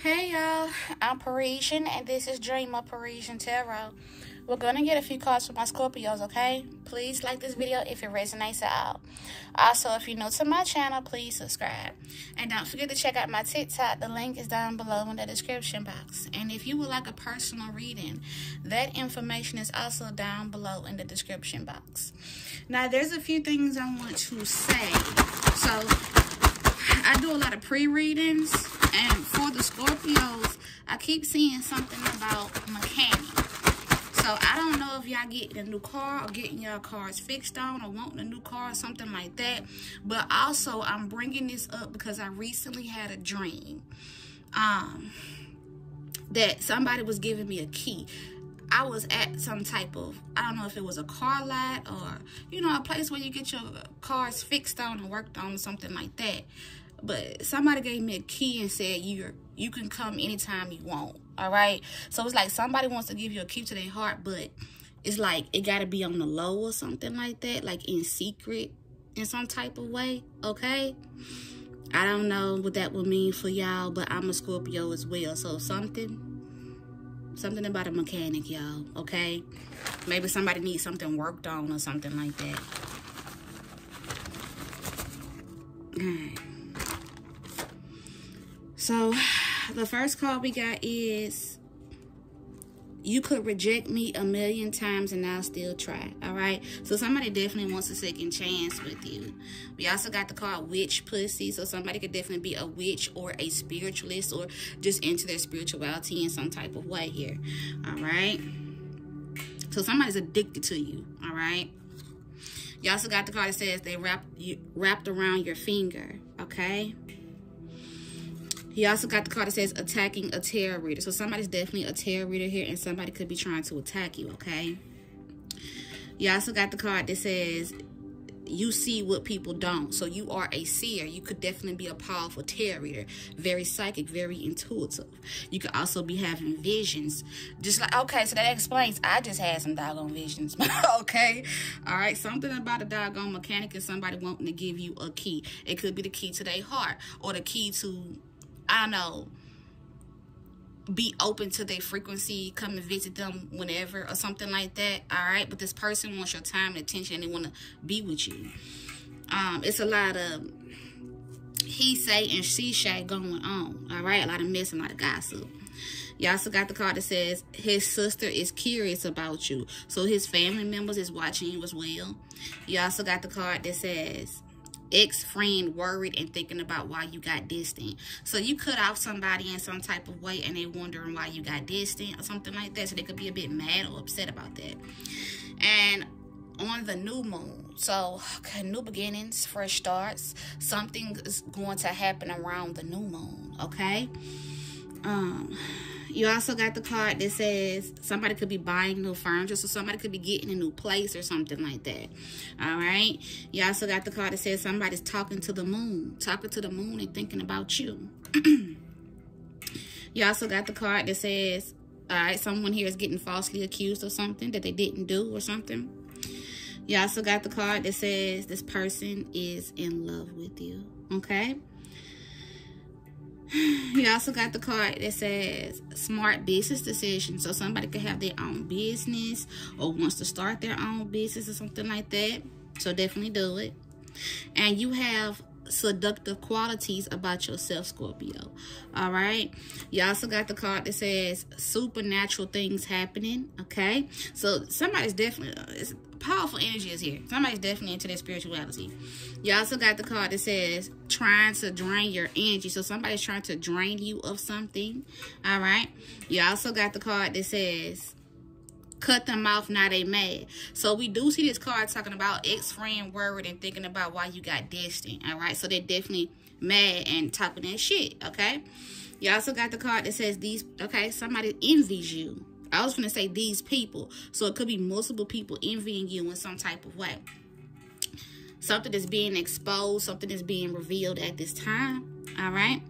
Hey y'all, I'm Parrisenne and this is Dream of Parrisenne Tarot. We're gonna get a few cards for my Scorpios, okay? Please like this video if it resonates at all. Also, if you're new to my channel, please subscribe. And don't forget to check out my TikTok. The link is down below in the description box. And if you would like a personal reading, that information is also down below in the description box. Now, there's a few things I want to say. So, I do a lot of pre-readings and for the Scorpios, I keep seeing something about mechanic. So I don't know if y'all getting a new car or getting your cars fixed on or wanting a new car or something like that. But also, I'm bringing this up because I recently had a dream um, that somebody was giving me a key. I was at some type of, I don't know if it was a car lot or, you know, a place where you get your cars fixed on and worked on, something like that but somebody gave me a key and said you you can come anytime you want. All right? So it's like somebody wants to give you a key to their heart but it's like it got to be on the low or something like that like in secret in some type of way okay? I don't know what that would mean for y'all but i'm a scorpio as well. So something something about a mechanic y'all okay? Maybe somebody needs something worked on or something like that So, the first card we got is you could reject me a million times and I'll still try. All right. So somebody definitely wants a second chance with you. We also got the card witch pussy. So somebody could definitely be a witch or a spiritualist or just into their spirituality in some type of way here. All right. So somebody's addicted to you. All right. You also got the card that says they wrapped you wrapped around your finger. Okay. He also got the card that says attacking a tarot reader. So somebody's definitely a tarot reader here and somebody could be trying to attack you, okay? You also got the card that says you see what people don't. So you are a seer. You could definitely be a powerful tarot reader. Very psychic, very intuitive. You could also be having visions. Just like, okay, so that explains. I just had some doggone visions. okay? All right, something about a doggone mechanic is somebody wanting to give you a key. It could be the key to their heart or the key to I know, be open to their frequency, come and visit them whenever or something like that. All right. But this person wants your time and attention and they want to be with you. Um, it's a lot of he say and she say going on. All right. A lot of mess, and a lot of gossip. You also got the card that says his sister is curious about you. So his family members is watching you as well. You also got the card that says ex-friend worried and thinking about why you got distant. So you cut off somebody in some type of way and they wondering why you got distant or something like that. So they could be a bit mad or upset about that. And on the new moon, so new beginnings, fresh starts, something is going to happen around the new moon, okay? Um you also got the card that says somebody could be buying new furniture, so somebody could be getting a new place or something like that. All right. You also got the card that says somebody's talking to the moon, talking to the moon and thinking about you. you also got the card that says, all right, someone here is getting falsely accused of something that they didn't do or something. You also got the card that says this person is in love with you. Okay. You also got the card that says smart business decision. So somebody could have their own business or wants to start their own business or something like that. So definitely do it. And you have seductive qualities about yourself, Scorpio. All right. You also got the card that says supernatural things happening. Okay. So somebody's definitely, uh, it's powerful energy is here. Somebody's definitely into their spirituality. You also got the card that says trying to drain your energy. So somebody's trying to drain you of something. All right. You also got the card that says cut them off, now they mad. So we do see this card talking about ex-friend worried and thinking about why you got distant. All right. So they're definitely mad and talking that shit. Okay. You also got the card that says these, okay, somebody envies you. I was going to say these people. So it could be multiple people envying you in some type of way. Something is being exposed. Something is being revealed at this time. All right.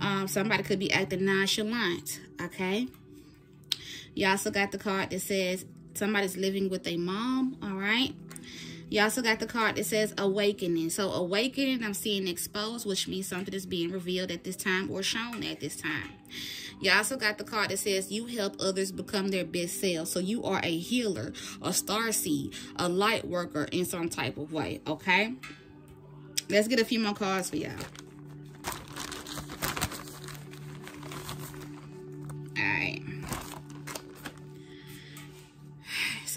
Um, somebody could be acting nonchalant. Okay. You also got the card that says somebody's living with a mom. All right. You also got the card that says awakening. So awakening, I'm seeing exposed, which means something is being revealed at this time or shown at this time. You also got the card that says you help others become their best selves. So you are a healer, a star seed, a light worker in some type of way, okay? Let's get a few more cards for y'all.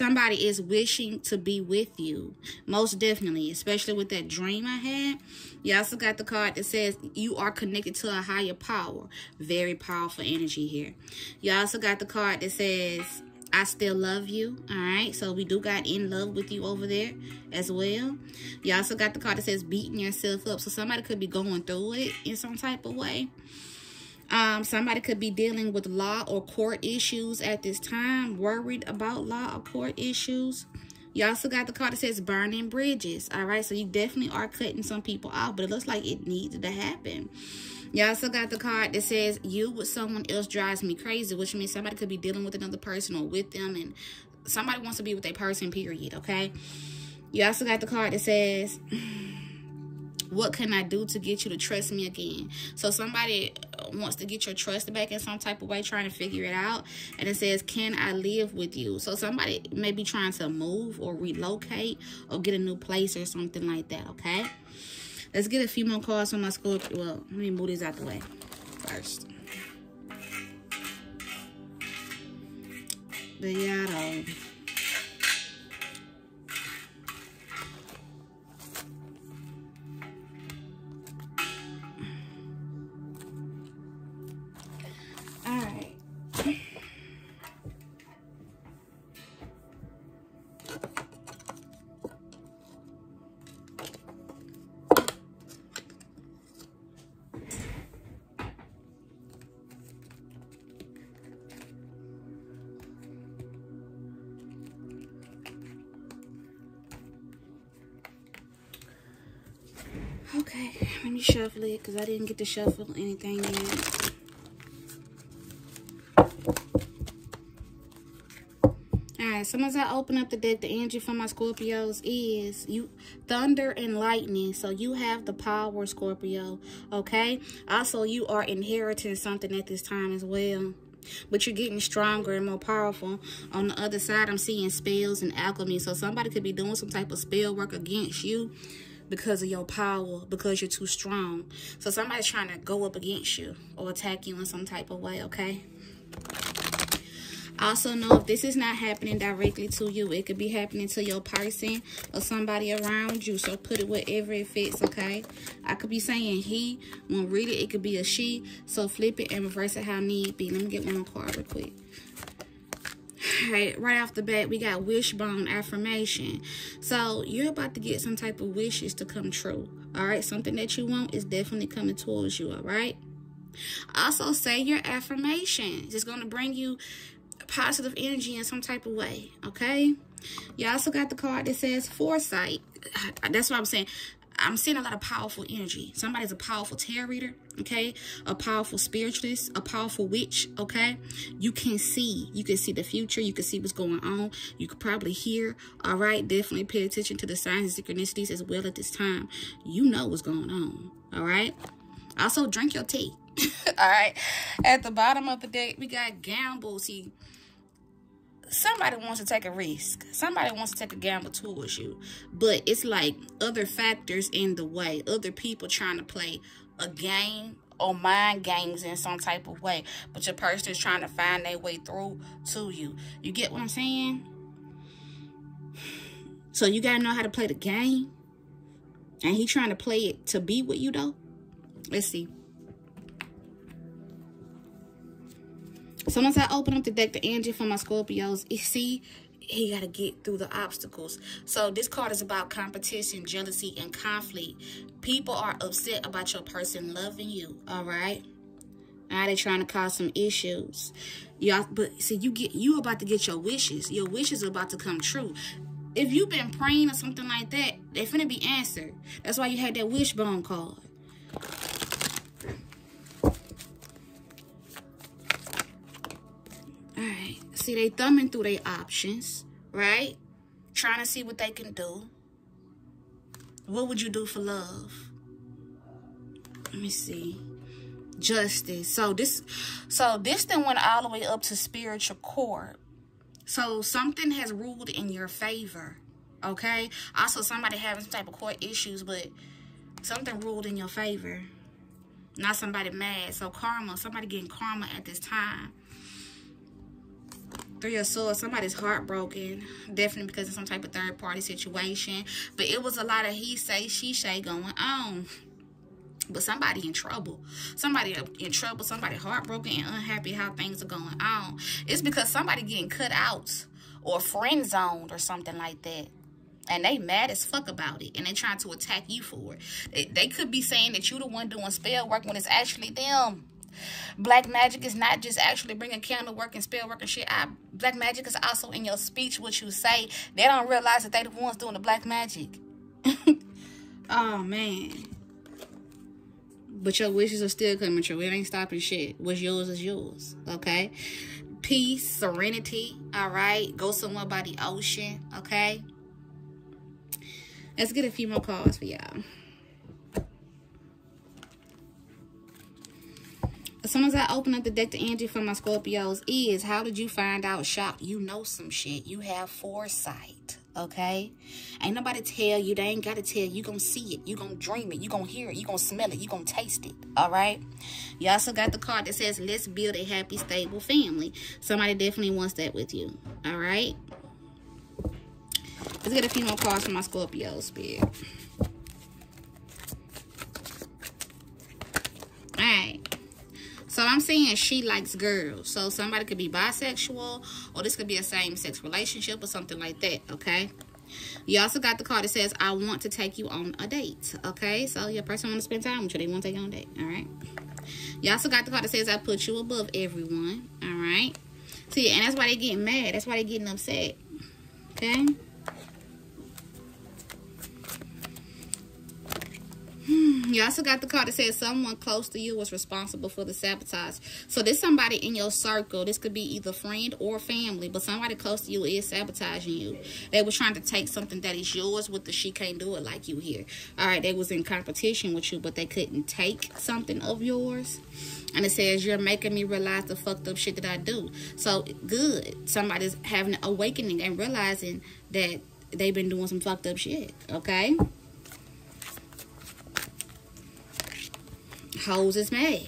somebody is wishing to be with you. Most definitely, especially with that dream I had. You also got the card that says you are connected to a higher power. Very powerful energy here. You also got the card that says I still love you. All right. So we do got in love with you over there as well. You also got the card that says beating yourself up. So somebody could be going through it in some type of way. Um, somebody could be dealing with law or court issues at this time, worried about law or court issues. You also got the card that says burning bridges. All right, so you definitely are cutting some people off, but it looks like it needs to happen. You also got the card that says you with someone else drives me crazy, which means somebody could be dealing with another person or with them, and somebody wants to be with a person, period, okay? You also got the card that says what can I do to get you to trust me again? So somebody wants to get your trust back in some type of way, trying to figure it out. And it says, can I live with you? So somebody may be trying to move or relocate or get a new place or something like that, okay? Let's get a few more cards from my Scorpio. Well, let me move these out the way first. The Yato. Okay, let me shuffle it because I didn't get to shuffle anything yet. Alright, so as I open up the deck, the energy for my Scorpios is you thunder and lightning. So you have the power, Scorpio. Okay? Also, you are inheriting something at this time as well but you're getting stronger and more powerful. On the other side, I'm seeing spells and alchemy. So somebody could be doing some type of spell work against you because of your power, because you're too strong. So somebody's trying to go up against you or attack you in some type of way, okay? Also know if this is not happening directly to you, it could be happening to your person or somebody around you. So put it wherever it fits, okay? I could be saying he. When read it, it could be a she. So flip it and reverse it how need be. Let me get one more card real quick. Right, right off the bat, we got wishbone affirmation. So you're about to get some type of wishes to come true. All right, something that you want is definitely coming towards you. All right. Also, say your affirmations. It's going to bring you positive energy in some type of way. Okay. You also got the card that says foresight. That's what I'm saying. I'm seeing a lot of powerful energy. Somebody's a powerful tarot reader, okay? A powerful spiritualist, a powerful witch, okay? You can see. You can see the future. You can see what's going on. You could probably hear, all right? Definitely pay attention to the signs and synchronicities as well at this time. You know what's going on, all right? Also, drink your tea, all right? At the bottom of the deck, we got gamble. See, somebody wants to take a risk. Somebody wants to take a gamble towards you. But it's like other factors in the way. Other people trying to play a game or mind games in some type of way. But your person is trying to find their way through to you. You get what I'm saying? So you got to know how to play the game. And he trying to play it to be with you though. Let's see. So once I open up the deck, the energy for my Scorpios, you see, he got to get through the obstacles. So this card is about competition, jealousy, and conflict. People are upset about your person loving you, all right? Now they're trying to cause some issues. Y'all, but see, you get you about to get your wishes. Your wishes are about to come true. If you've been praying or something like that, they're finna be answered. That's why you had that wishbone card. See, they thumbing through their options, right? Trying to see what they can do. What would you do for love? Let me see. Justice. So this so this thing went all the way up to spiritual court. So something has ruled in your favor. Okay? Also somebody having some type of court issues, but something ruled in your favor. Not somebody mad. So karma, somebody getting karma at this time. Three of Swords, somebody's heartbroken. Definitely because of some type of third party situation. But it was a lot of he say, she say going on. But somebody in trouble. Somebody in trouble. Somebody heartbroken and unhappy how things are going on. It's because somebody getting cut out or friend zoned or something like that. And they mad as fuck about it. And they trying to attack you for it. They, they could be saying that you the one doing spell work when it's actually them. Black magic is not just actually bringing candle work and spell work and shit. I, black magic is also in your speech, what you say. They don't realize that they the ones doing the black magic. oh, man. But your wishes are still coming true. It ain't stopping shit. What's yours is yours. Okay? Peace, serenity. All right? Go somewhere by the ocean. Okay? Let's get a few more cards for y'all. Soon as I open up the deck, to energy for my Scorpios is, how did you find out Shock. You know some shit. You have foresight, okay? Ain't nobody tell you. They ain't got to tell you. You gonna see it. You gonna dream it. You gonna hear it. You gonna smell it. You gonna taste it, all right? You also got the card that says, let's build a happy, stable family. Somebody definitely wants that with you, all right? Let's get a few more cards for my Scorpio spirit. I'm saying she likes girls. So somebody could be bisexual or this could be a same-sex relationship or something like that, okay? You also got the card that says, I want to take you on a date, okay? So your person want to spend time with you. They want to take you on a date, all right? You also got the card that says, I put you above everyone, all right? See, and that's why they getting mad. That's why they getting upset, okay? Hmm, you also got the card that says someone close to you was responsible for the sabotage. So this somebody in your circle. This could be either friend or family, but somebody close to you is sabotaging you. They were trying to take something that is yours with the she can't do it like you here. All right, they was in competition with you, but they couldn't take something of yours. And it says, you're making me realize the fucked up shit that I do. So, good. Somebody's having an awakening and realizing that they've been doing some fucked up shit. Okay? Hoes is mad.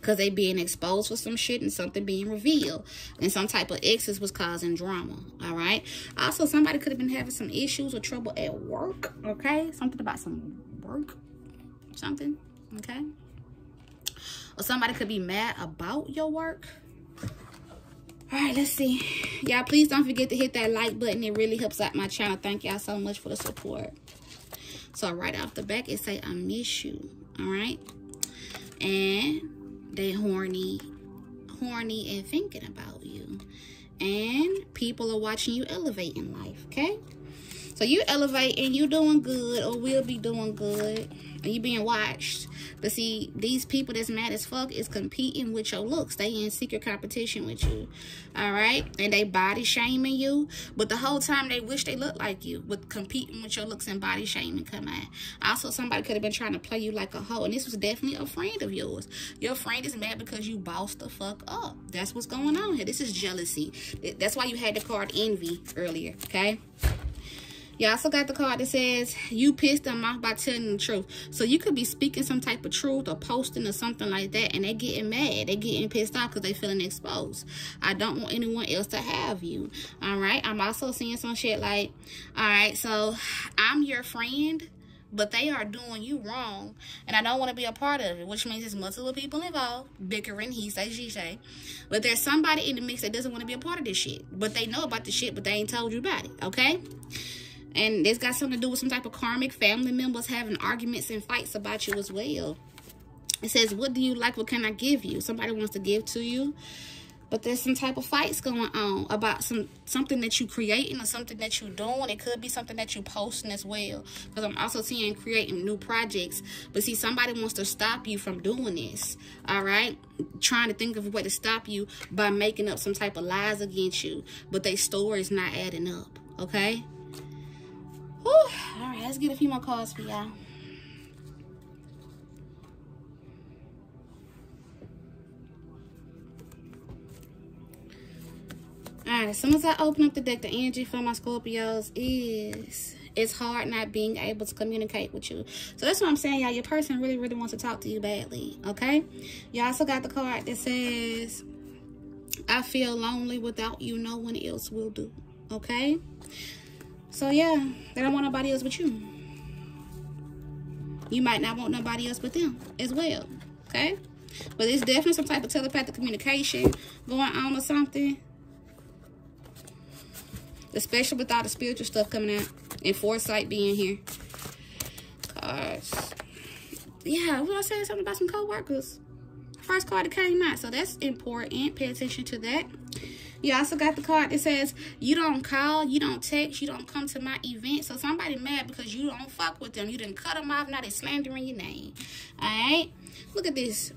Because they being exposed for some shit and something being revealed. And some type of exes was causing drama all right also somebody could have been having some issues or trouble at work okay? Something about some work something okay? Or somebody could be mad about your work. All right let's see. Y'all please don't forget to hit that like button. It really helps out my channel. Thank y'all so much for the support. So right off the back it say i miss you all right and they horny horny and thinking about you. And people are watching you elevate in life okay? So you elevate and you doing good or will be doing good and you being watched but see, these people that's mad as fuck is competing with your looks. They in secret competition with you. All right? And they body shaming you. But the whole time they wish they looked like you. With competing with your looks and body shaming come on. Also, somebody could have been trying to play you like a hoe. And this was definitely a friend of yours. Your friend is mad because you bossed the fuck up. That's what's going on here. This is jealousy. That's why you had the card envy earlier. Okay? You also got the card that says you pissed them off by telling the truth. So you could be speaking some type of truth or posting or something like that and they getting mad. They getting pissed off because they feeling exposed. I don't want anyone else to have you. All right. I'm also seeing some shit like, all right, so I'm your friend but they are doing you wrong and i don't want to be a part of it which means there's multiple people involved bickering he say she say but there's somebody in the mix that doesn't want to be a part of this shit but they know about the shit but they ain't told you about it okay and it's got something to do with some type of karmic family members having arguments and fights about you as well. It says, what do you like? What can I give you? Somebody wants to give to you. But there's some type of fights going on about some something that you're creating or something that you're doing. It could be something that you're posting as well. Because I'm also seeing creating new projects. But see, somebody wants to stop you from doing this. All right? Trying to think of a way to stop you by making up some type of lies against you. But their story is not adding up. Okay? Whew. All right. right, let's get a few more cards for y'all. Alright, as soon as I open up the deck, the energy for my Scorpios is it's hard not being able to communicate with you. So that's what I'm saying, y'all. Your person really, really wants to talk to you badly, okay? Y'all also got the card that says, I feel lonely without you. No one else will do, okay? So, yeah, they don't want nobody else but you. You might not want nobody else but them as well, okay? But there's definitely some type of telepathic communication going on or something Especially with all the spiritual stuff coming out. And foresight being here. Cause, yeah, what I said something about some co-workers. First card that came out. So that's important. Pay attention to that. You also got the card that says, you don't call, you don't text, you don't come to my event. So somebody mad because you don't fuck with them. You didn't cut them off, now they slandering your name. Alright? Look at this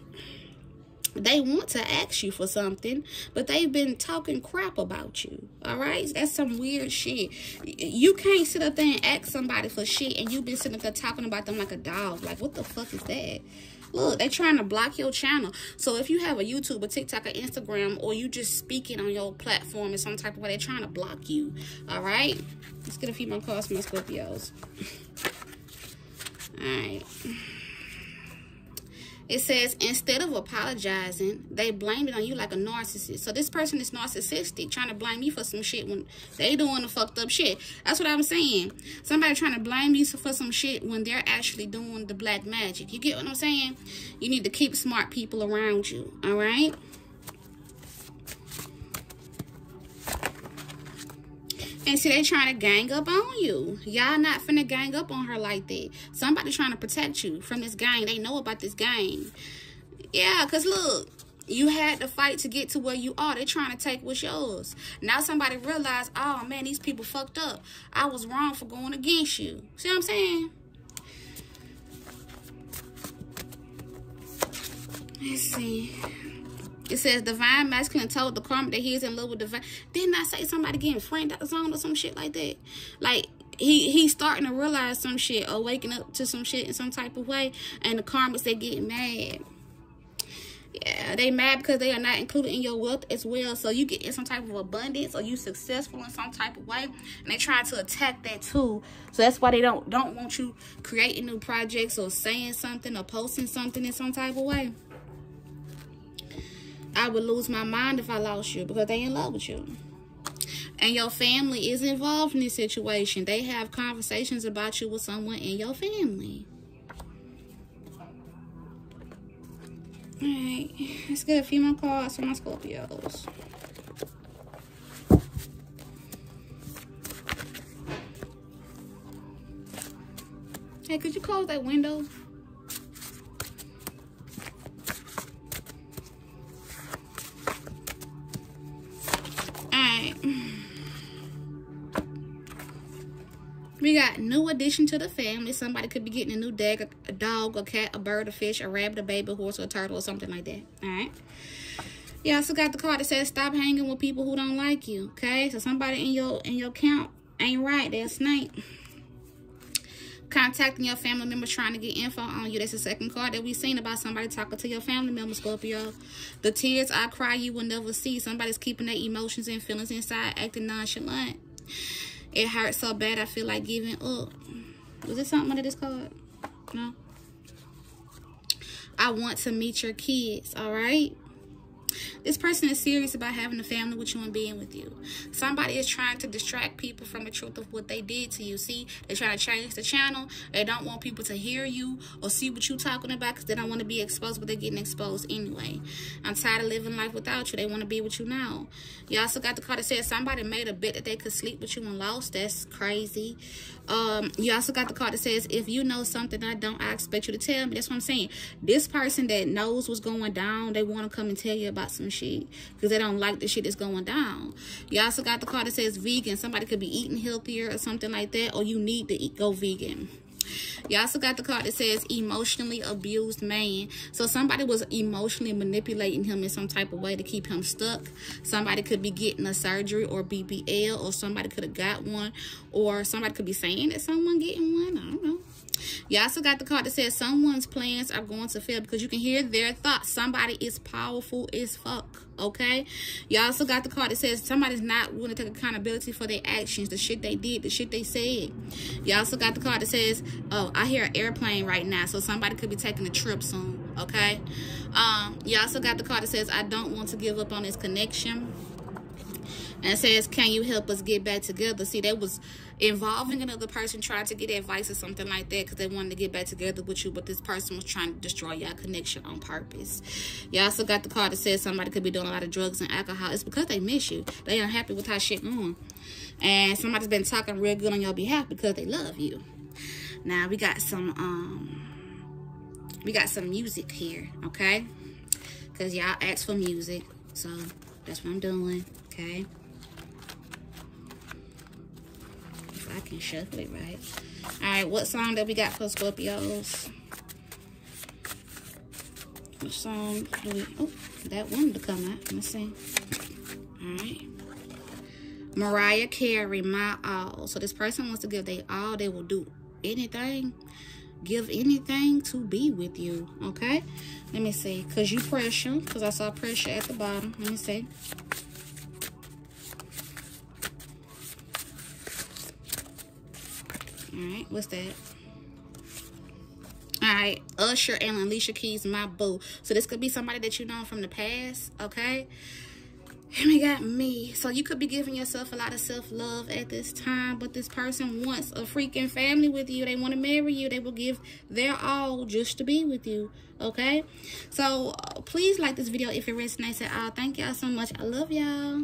they want to ask you for something, but they've been talking crap about you. All right? That's some weird shit. You can't sit up there and ask somebody for shit and you've been sitting up there talking about them like a dog. Like, what the fuck is that? Look, they're trying to block your channel. So if you have a YouTube, a TikTok, or Instagram, or you just speaking on your platform in some type of way, they're trying to block you. All right? Let's get a few more cards from my Scorpios. All right. It says instead of apologizing, they blame it on you like a narcissist. So this person is narcissistic, trying to blame you for some shit when they doing the fucked up shit. That's what I'm saying. Somebody trying to blame you for some shit when they're actually doing the black magic. You get what I'm saying? You need to keep smart people around you. All right? And see, they trying to gang up on you. Y'all not finna gang up on her like that. Somebody trying to protect you from this gang. They know about this gang. Yeah, because look, you had to fight to get to where you are. They trying to take what's yours. Now somebody realized, oh man, these people fucked up. I was wrong for going against you. See what I'm saying? Let's see. It says divine masculine told the karma that he is in love with divine. Didn't I say somebody getting framed out the zone or some shit like that? Like he he's starting to realize some shit or waking up to some shit in some type of way, and the karmas they get mad. Yeah, they mad because they are not included in your wealth as well. So you get in some type of abundance or you successful in some type of way. And they try to attack that too. So that's why they don't don't want you creating new projects or saying something or posting something in some type of way. I would lose my mind if I lost you because they in love with you. And your family is involved in this situation. They have conversations about you with someone in your family. Alright, let's get a few more cards for my Scorpios. Hey, could you close that window? We got new addition to the family. Somebody could be getting a new dog, a dog, a cat, a bird, a fish, a rabbit, a baby horse, or a turtle, or something like that. All right. You also got the card that says stop hanging with people who don't like you. Okay, so somebody in your in your count ain't right. A snake. Contacting your family members trying to get info on you. That's the second card that we've seen about somebody talking to your family member, Scorpio. The tears I cry you will never see. Somebody's keeping their emotions and feelings inside, acting nonchalant. It hurts so bad I feel like giving up. Was it something under this card? No. I want to meet your kids, all right? This person is serious about having a family with you and being with you. Somebody is trying to distract people from the truth of what they did to you. See, they're trying to change the channel. They don't want people to hear you or see what you're talking about because they don't want to be exposed, but they're getting exposed anyway. I'm tired of living life without you. They want to be with you now. You also got the card that says somebody made a bet that they could sleep with you and lost. That's crazy. Um, you also got the card that says, if you know something I don't, I expect you to tell me. That's what I'm saying. This person that knows what's going down, they want to come and tell you about some shit because they don't like the shit that's going down. You also got the card that says vegan. Somebody could be eating healthier or something like that, or you need to eat, go vegan. You also got the card that says emotionally abused man. So somebody was emotionally manipulating him in some type of way to keep him stuck. Somebody could be getting a surgery or BBL or somebody could have got one or somebody could be saying that someone getting one. I don't know. You also got the card that says someone's plans are going to fail because you can hear their thoughts. Somebody is powerful as fuck, okay? You also got the card that says somebody's not willing to take accountability for their actions, the shit they did, the shit they said. You also got the card that says, oh, I hear an airplane right now, so somebody could be taking a trip soon, okay? Um, you also got the card that says, I don't want to give up on this connection and says, Can you help us get back together? See, that was involving another person trying to get advice or something like that because they wanted to get back together with you, but this person was trying to destroy your connection on purpose. Y'all also got the card that says somebody could be doing a lot of drugs and alcohol. It's because they miss you. They unhappy with how shit going. And somebody's been talking real good on your behalf because they love you. Now we got some um we got some music here, okay? Cause y'all asked for music. So that's what I'm doing. Okay. I can shuffle it right. All right, what song that we got for Scorpios? What song do we... Oh, that wanted to come out. Let me see. All right. Mariah Carey, My All. So this person wants to give they all. They will do anything. Give anything to be with you. Okay? Let me see. Because you pressure. Because I saw pressure at the bottom. Let me see. All right, what's that? All right, Usher and Alicia Keys, my boo. So this could be somebody that you know from the past, okay? And we got me. So you could be giving yourself a lot of self-love at this time, but this person wants a freaking family with you. They want to marry you. They will give their all just to be with you, okay? So uh, please like this video if it resonates at all. Thank y'all so much. I love y'all.